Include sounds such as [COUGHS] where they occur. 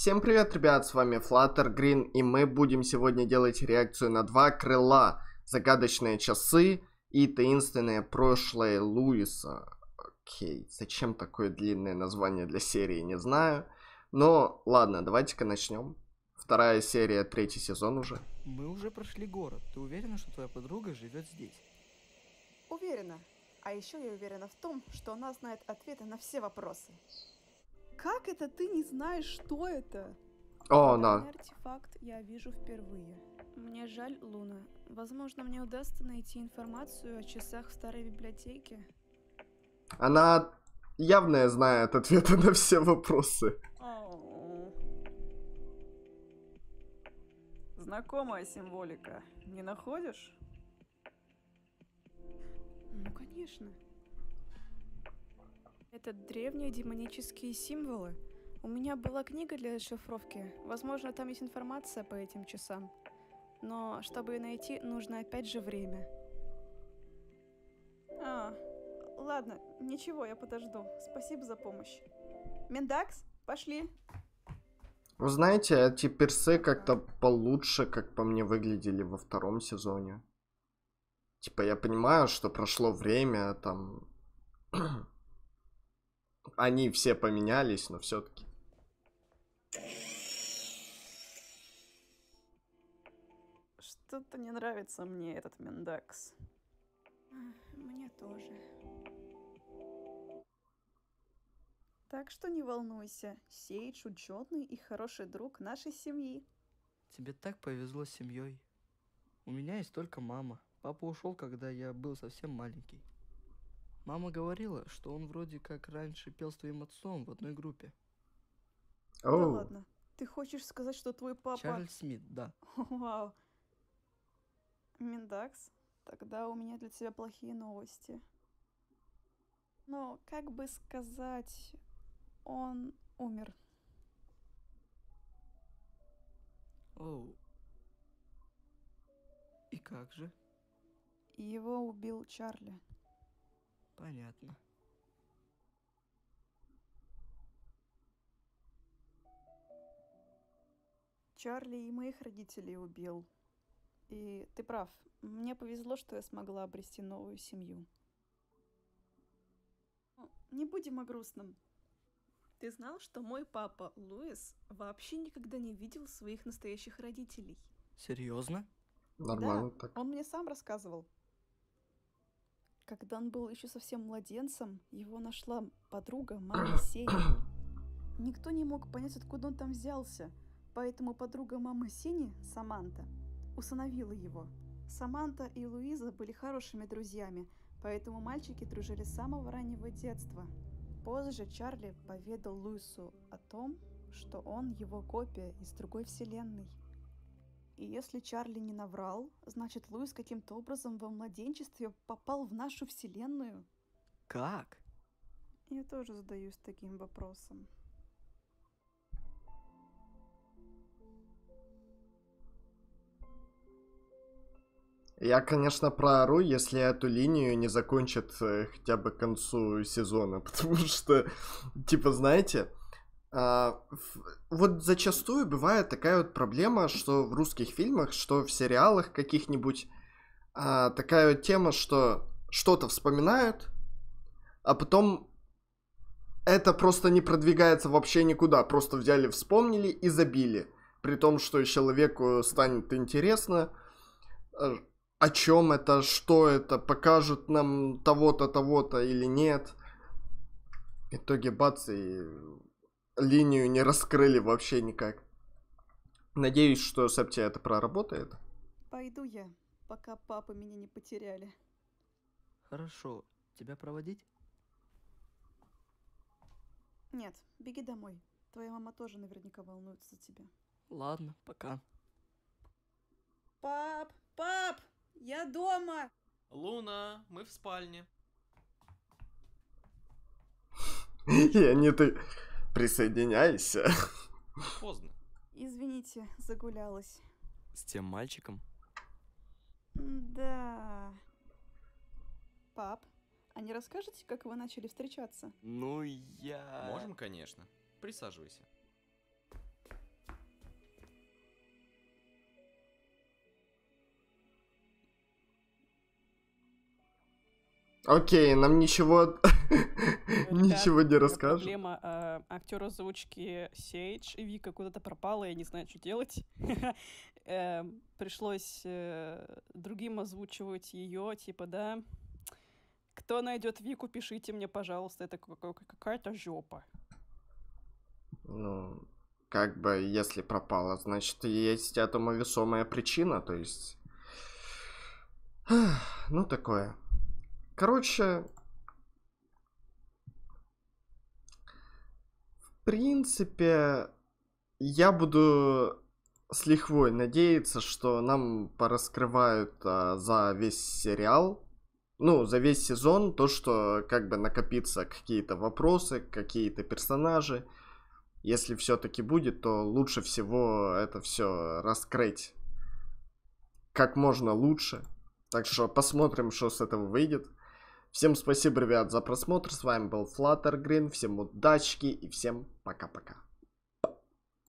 Всем привет, ребят, с вами Flutter Green, и мы будем сегодня делать реакцию на два крыла. Загадочные часы и таинственное прошлое Луиса. Окей, зачем такое длинное название для серии, не знаю. Но ладно, давайте-ка начнем. Вторая серия, третий сезон уже. Мы уже прошли город. Ты уверена, что твоя подруга живет здесь? Уверена. А еще я уверена в том, что она знает ответы на все вопросы. Как это ты не знаешь, что это? О, да. артефакт я вижу впервые. Мне жаль, Луна. Возможно, мне удастся найти информацию о часах в старой библиотеке. Она явно знает ответы на все вопросы. Знакомая символика, не находишь? Ну, конечно. Это древние демонические символы. У меня была книга для расшифровки. Возможно, там есть информация по этим часам. Но чтобы ее найти, нужно опять же время. А, ладно, ничего, я подожду. Спасибо за помощь. Мендакс, пошли. Вы знаете, эти персы как-то получше, как по мне, выглядели во втором сезоне. Типа, я понимаю, что прошло время, там... Они все поменялись, но все-таки. Что-то не нравится мне этот Мендакс. Мне тоже. Так что не волнуйся, Сейдж ученый и хороший друг нашей семьи. Тебе так повезло с семьей. У меня есть только мама. Папа ушел, когда я был совсем маленький. Мама говорила, что он вроде как раньше пел с твоим отцом в одной группе. Да Оу. ладно. Ты хочешь сказать, что твой папа... Чарльз Смит, да. [LAUGHS] Вау. Миндакс, тогда у меня для тебя плохие новости. Но, как бы сказать, он умер. Оу. И как же? Его убил Чарли. Понятно. Чарли и моих родителей убил. И ты прав, мне повезло, что я смогла обрести новую семью. Ну, Не будем о грустном. Ты знал, что мой папа Луис вообще никогда не видел своих настоящих родителей? Серьезно? Нормально Да, так. Он мне сам рассказывал. Когда он был еще совсем младенцем, его нашла подруга мамы Сени. [COUGHS] Никто не мог понять, откуда он там взялся, поэтому подруга мамы Сени, Саманта, усыновила его. Саманта и Луиза были хорошими друзьями, поэтому мальчики дружили с самого раннего детства. Позже Чарли поведал Луису о том, что он его копия из другой вселенной. И если Чарли не наврал, значит Луис каким-то образом во младенчестве попал в нашу вселенную. Как? Я тоже задаюсь таким вопросом. Я, конечно, проору, если эту линию не закончат э, хотя бы к концу сезона, [LAUGHS] потому что, типа, знаете, а, вот зачастую бывает такая вот проблема, что в русских фильмах, что в сериалах каких-нибудь а, такая вот тема, что что-то вспоминают, а потом это просто не продвигается вообще никуда, просто взяли, вспомнили и забили, при том, что человеку станет интересно, э, о чем это, что это, покажут нам того-то, того-то или нет. В итоге бац, и линию не раскрыли вообще никак. Надеюсь, что Септи это проработает. Пойду я, пока папы меня не потеряли. Хорошо. Тебя проводить? Нет, беги домой. Твоя мама тоже наверняка волнуется за тебя. Ладно, пока. Пап, пап, я дома. Луна, мы в спальне. [LAUGHS] И они ты Присоединяйся. Поздно. Извините, загулялась. С тем мальчиком? Да. Пап, а не расскажете, как вы начали встречаться? Ну, я... Можем, конечно. Присаживайся. Окей, нам ничего ничего не расскажешь. Проблема э, актера озвучки Сейдж. Вика куда-то пропала, я не знаю, что делать. [LAUGHS] Э, Пришлось э, другим озвучивать ее, типа, да. Кто найдет Вику, пишите мне, пожалуйста. Это какая-то жопа. Ну, как бы, если пропала, значит, есть этому весомая причина, то есть... [SIGHS] Ну, такое. Короче... принципе, я буду с лихвой надеяться, что нам пораскрывают а, за весь сериал, ну, за весь сезон, то, что как бы накопится какие-то вопросы, какие-то персонажи, если все-таки будет, то лучше всего это все раскрыть как можно лучше. Так что посмотрим, что с этого выйдет. Всем спасибо, ребят, за просмотр. С вами был Flutter Green. Всем удачки и всем пока-пока.